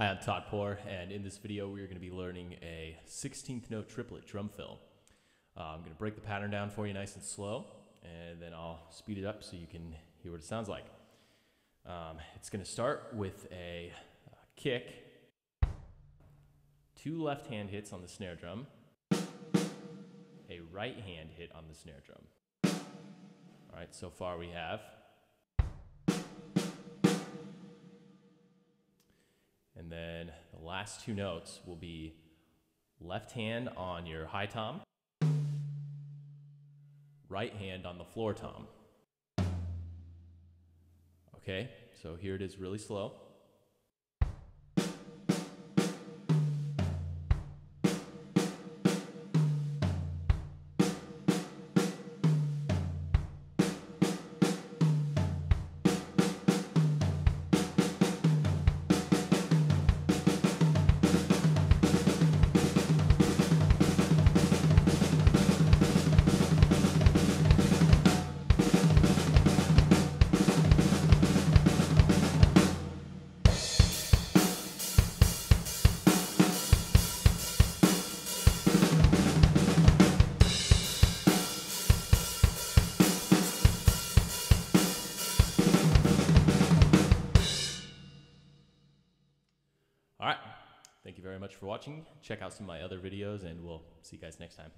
Hi, I'm Todd Poore, and in this video, we're going to be learning a 16th note triplet drum fill. Uh, I'm going to break the pattern down for you nice and slow, and then I'll speed it up so you can hear what it sounds like. Um, it's going to start with a uh, kick, two left hand hits on the snare drum, a right hand hit on the snare drum. All right, so far we have last two notes will be left hand on your high tom, right hand on the floor tom. Okay, so here it is really slow. All right. Thank you very much for watching. Check out some of my other videos, and we'll see you guys next time.